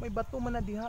may bato man na diha.